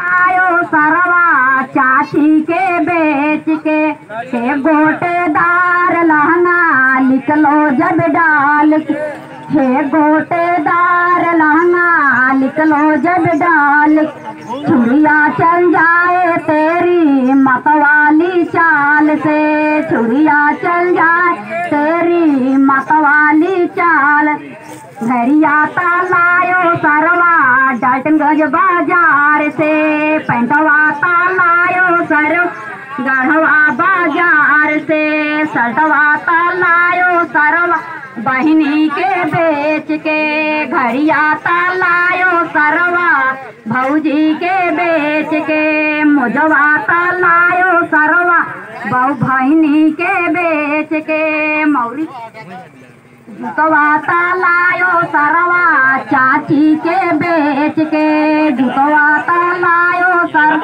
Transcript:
आयो सरवा चाची के बेच के। के गोटेदार लहंगा निकलो जब डाल के। हे गोटेदार लहंगा निकलो जब डाल छुड़िया चल जाए तेरी मतवाली चाल से। छुड़िया चल जाए तेरी मतवाली चाल। घरिया लायो सरवा डाल्टनगंज बाज़ार से पैंटवा लायो सर, गढ़वा बाज़ार से सटवा लायो सरवा बहनी के बेच के घरिया लायो सरवा, भौजी के बेच के मुजवा लायो सरवा, बहु बहनी के बेच के मौरी जुतवा लायो सरवा, चाची के बेच के जुतवा लायो सर।